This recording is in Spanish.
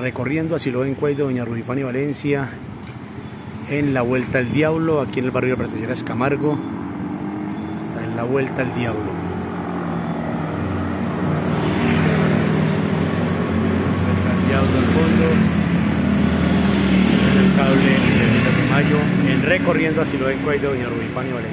recorriendo así lo ven de Doña Rubifani Valencia en la Vuelta al Diablo, aquí en el barrio de Pratilleras Camargo. Está en la Vuelta al Diablo. El En el cable de Mayo, en recorriendo así lo ven Doña Rubifani Valencia.